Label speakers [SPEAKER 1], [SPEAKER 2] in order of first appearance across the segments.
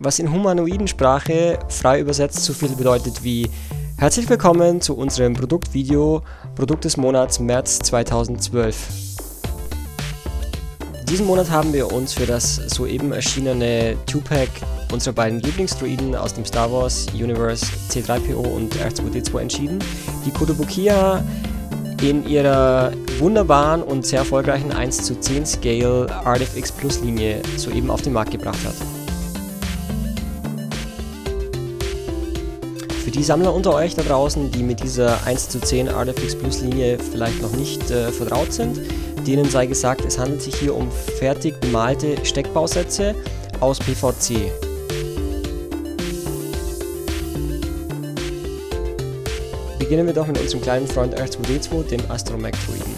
[SPEAKER 1] was in Humanoidensprache frei übersetzt so viel bedeutet wie Herzlich willkommen zu unserem Produktvideo Produkt des Monats März 2012. Diesen Monat haben wir uns für das soeben erschienene 2-Pack unserer beiden Lieblingsdruiden aus dem Star Wars Universe C3PO und R2D2 entschieden, die Kotobukiya in ihrer wunderbaren und sehr erfolgreichen 1 zu 10 Scale RDFX Plus Linie soeben auf den Markt gebracht hat. Für die Sammler unter euch da draußen, die mit dieser 1 zu 10 Artifix Plus Linie vielleicht noch nicht äh, vertraut sind, denen sei gesagt, es handelt sich hier um fertig bemalte Steckbausätze aus PVC. Beginnen wir doch mit unserem kleinen Freund R2D2, dem Astromech Druiden.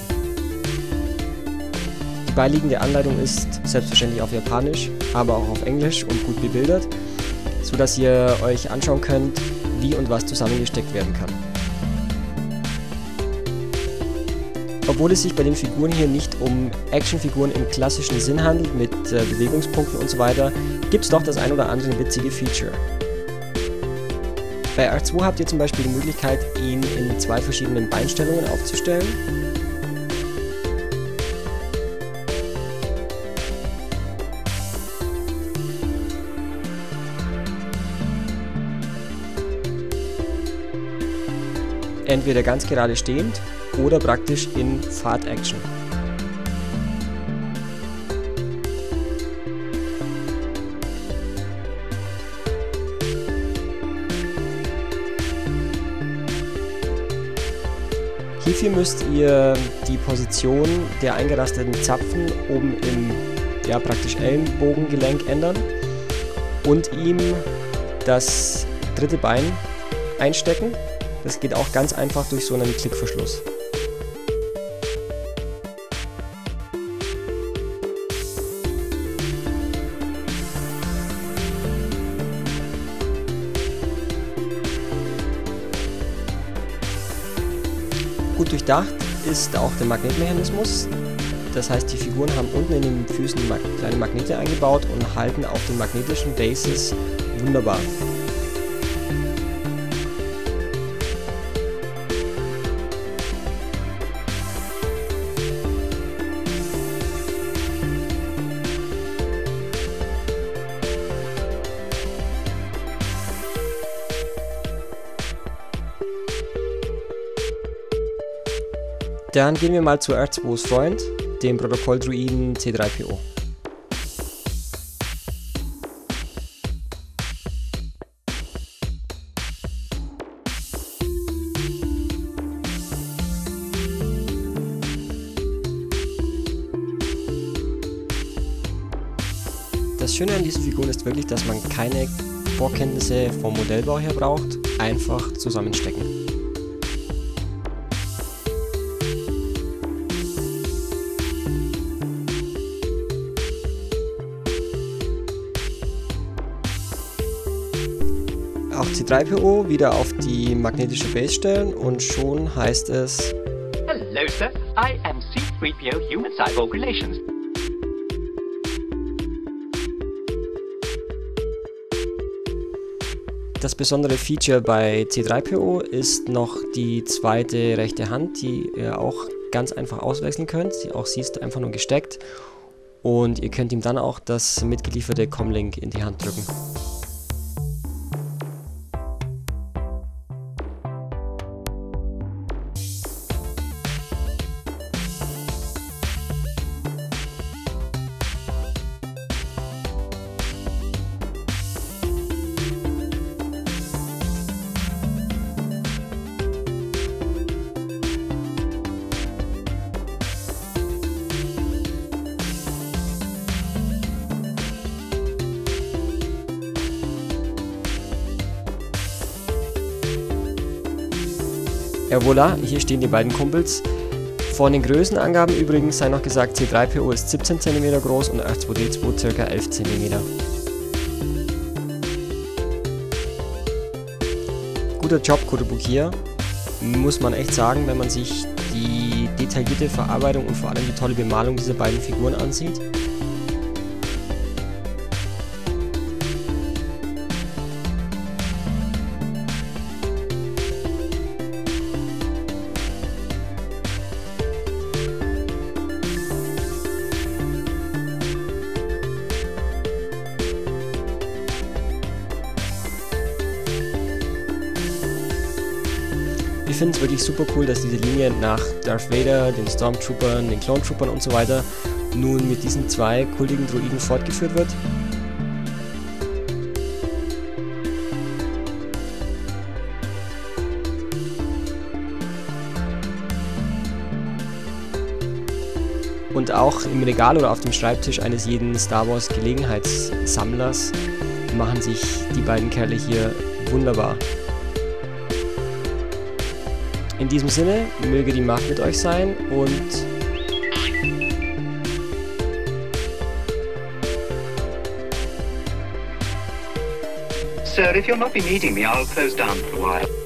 [SPEAKER 1] Die beiliegende Anleitung ist selbstverständlich auf Japanisch, aber auch auf Englisch und gut bebildert, sodass ihr euch anschauen könnt, wie und was zusammengesteckt werden kann. Obwohl es sich bei den Figuren hier nicht um Actionfiguren im klassischen Sinn handelt, mit äh, Bewegungspunkten und so weiter, gibt es doch das ein oder andere witzige Feature. Bei R2 habt ihr zum Beispiel die Möglichkeit, ihn in zwei verschiedenen Beinstellungen aufzustellen. Entweder ganz gerade stehend oder praktisch in Fahrt-Action. Hierfür müsst ihr die Position der eingerasteten Zapfen oben im ja, praktisch Ellenbogengelenk ändern und ihm das dritte Bein einstecken das geht auch ganz einfach durch so einen Klickverschluss. Gut durchdacht ist auch der Magnetmechanismus. Das heißt, die Figuren haben unten in den Füßen kleine Magnete eingebaut und halten auf den magnetischen Bases wunderbar. Dann gehen wir mal zu R2s Freund, dem Protokolldruiden C3PO. Das Schöne an diesen Figuren ist wirklich, dass man keine Vorkenntnisse vom Modellbau her braucht, einfach zusammenstecken. Auch C3PO wieder auf die magnetische Base stellen und schon heißt es
[SPEAKER 2] Hello sir, I am C3PO Human Cyborg Relations.
[SPEAKER 1] Das besondere Feature bei C3PO ist noch die zweite rechte Hand, die ihr auch ganz einfach auswechseln könnt. Sie auch siehst einfach nur gesteckt und ihr könnt ihm dann auch das mitgelieferte Comlink in die Hand drücken. Ja voilà, hier stehen die beiden Kumpels. Von den Größenangaben übrigens sei noch gesagt, C3PO ist 17 cm groß und R2D2 ca. 11 cm. Guter Job, Kotobukiya. Muss man echt sagen, wenn man sich die detaillierte Verarbeitung und vor allem die tolle Bemalung dieser beiden Figuren ansieht. Finde es wirklich super cool, dass diese Linie nach Darth Vader, den Stormtroopern, den Clone Troopern und so weiter nun mit diesen zwei kultigen Droiden fortgeführt wird. Und auch im Regal oder auf dem Schreibtisch eines jeden Star Wars Gelegenheitssammlers machen sich die beiden Kerle hier wunderbar. In diesem Sinne, möge die Macht mit euch sein und
[SPEAKER 2] Sir, if you'll not be needing me, I'll close down for a while.